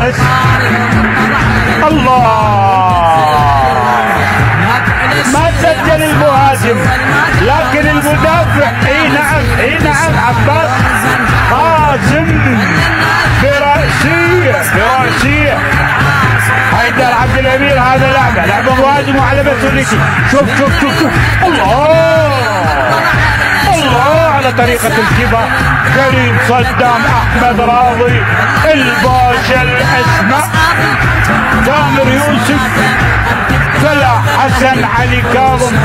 النوارس الله! ما سجل المهاجم لكن المدافع اي نعم اي نعم عباس قاسم برأسية برأسية. حيدر عبد الأمير هذا لعبه لعبه مهاجم وعلى مسؤوليتي شوف شوف شوف شوف. الله! الله! على طريقة الكبا كريم صدام أحمد راضي الباشا الأسماء تامر يوسف فلاح حسن علي كاظم.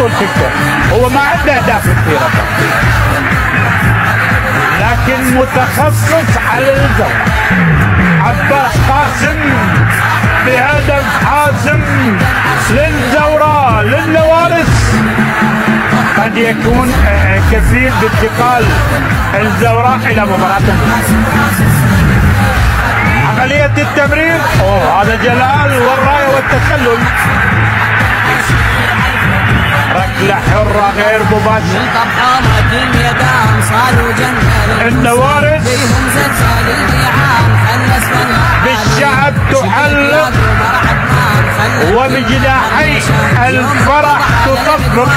بطولة الكأس هو ما عنده أهداف كثيرة. لكن متخصص على الزوراء عباس قاسم بهدف حاسم للزوراء للنوارس. قد يكون كفيل بانتقال الزوراء إلى مباراة. عملية التمرير. أوه هذا جلال والراية والتسلل. ركلة حرة غير مباشرة طبحانة اليدان صاروا جنة النوارس فيهم زلزال البيعان خل اسفل بالشعب تحلق وبجناحي الفرح تطبق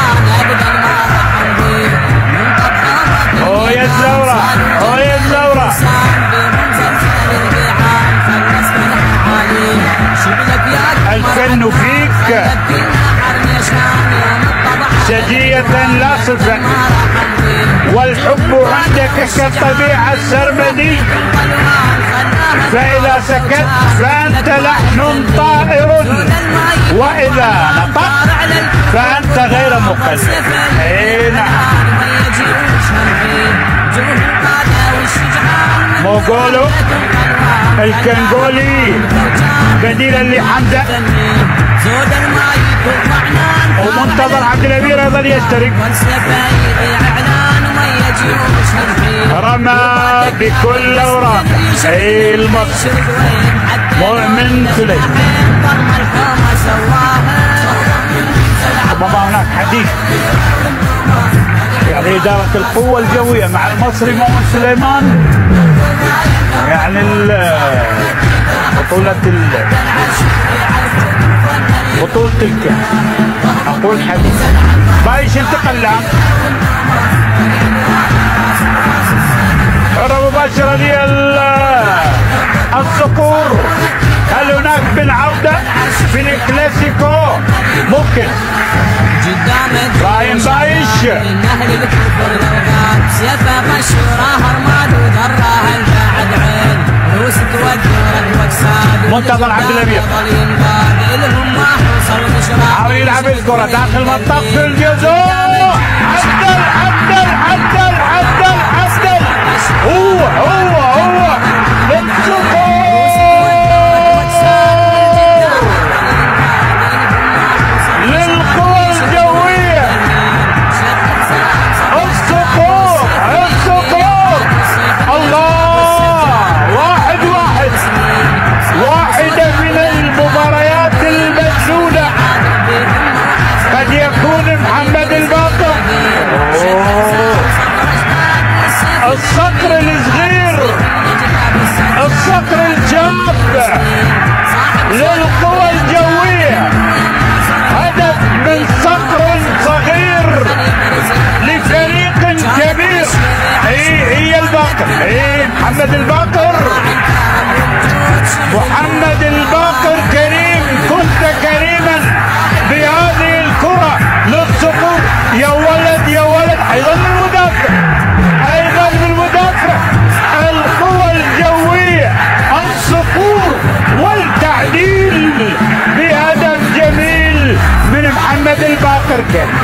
اوه يا الزورة اوه يا الزورة الفن فيك سجية لا صفة والحب عندك كالطبيعة السرمدي فإذا سكت فأنت لحن طائر. وإذا نطقت فأنت غير مقلد أي نعم. موغولو الكنغولي بديلا لحمزة. ومنتظر عبد الأمير أيضا يشترك. رمى بكل أوراق. أي المصر مؤمن سليم ربما هناك حديث يعني إدارة القوة الجوية مع المصري مؤمن سليمان. يعني بطولة بطولة الكأس أقول حديث. بايش انتقل الآن؟ حرة مباشرة للصقور من أهل مشهوره هرماد ودراها عين منتظر عبد الأمير. لهم ما حصل يلعب الكرة داخل منطقة الجزاء عدل عدل عدل عدل عدل. هو هو. يكون محمد الباقر. الصقر الصغير الصقر الجاب للقوى الجوية. هدف من صقر صغير لفريق كبير. هي هي الباقر. هي محمد الباقر. محمد محمد